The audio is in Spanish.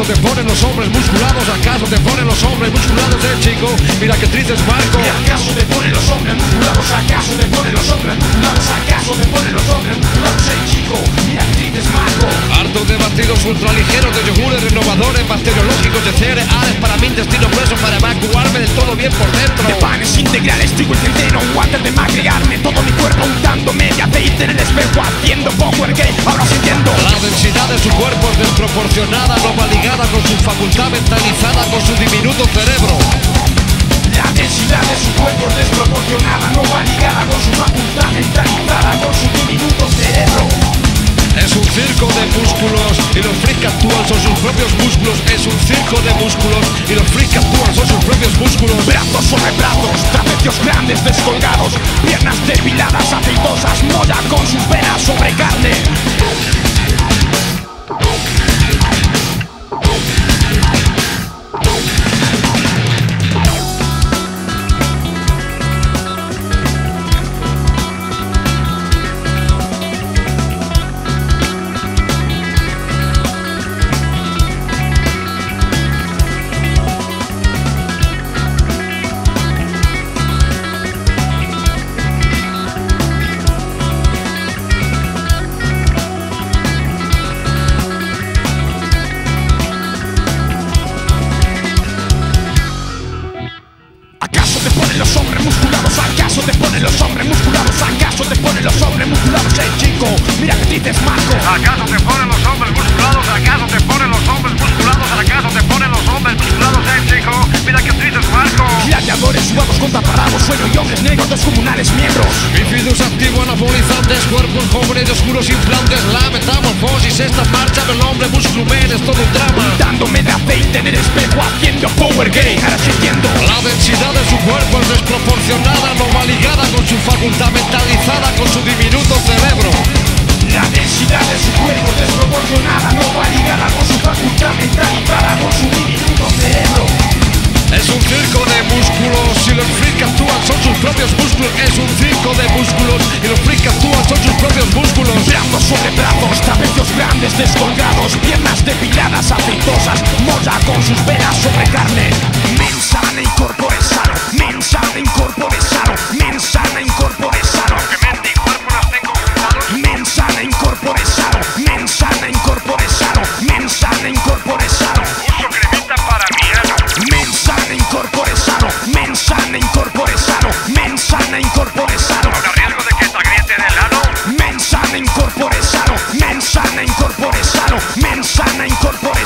¿Acaso te ponen los hombres musculados? ¿Acaso te ponen los hombres musculados, eh, chico? Mira qué triste es Marco. ¿Acaso te ponen los hombres musculados? ¿Acaso te ponen los hombres musculados? ¿Acaso te ponen los hombres musculados? ¡Ey, chico! Mira que dices Marco. Harto de batidos ultraligeros, de yogures renovadores, bacteriológicos, de cereales para mi intestino grueso, para evacuarme del todo bien por dentro. De panes integrales, trigo y centeno Antes de macrearme todo mi cuerpo untándome de aceite en el espejo Haciendo power game, ahora sí entiendo La densidad de su cuerpo es desproporcionada, no va ligada con su facultad mentalizada, con su diminuto cerebro. La densidad de su cuerpo es desproporcionada No va ligada con su facultad mentalizada Con su y los freaks que actúan son sus propios músculos. Es un circo de músculos y los freaks actúan son sus propios músculos. ¿Acaso te ponen los hombres musculados? ¿Acaso te ponen los hombres musculados? ¡Ey, chico! Mira que dices Marco ¿Acaso te ponen los hombres musculados? ¿Acaso te ponen los hombres musculados? ¿Acaso te ponen los hombres musculados, eh, chico? Mira que tristes, Marco. Gladiadores, suados con taparrabos, sueño y hombres negros, descomunales miembros Bífidos activos, anabolizantes, cuerpos jóvenes y oscuros implantes, la metamorfosis, esta marcha del hombre musclumen es todo un drama. Dándome de aceite en el espejo, haciendo power game Ahora sí entiendo sobre brazos, trapecios grandes descolgados, piernas depiladas, aceitosas, molla con sus venas sobre carne. Mensana e incorpore sano, mensana e incorpore sano, mensana e incorpore sano. Que mente y cuerpo las Mensana incorpore sano, mensana incorpore sano, mensana incorpore sano. Para mi. ¿eh? Mensana incorpore sano, mensana incorpore sano, mensana incorpore sano. mensana incorpore sano, mensana incorpore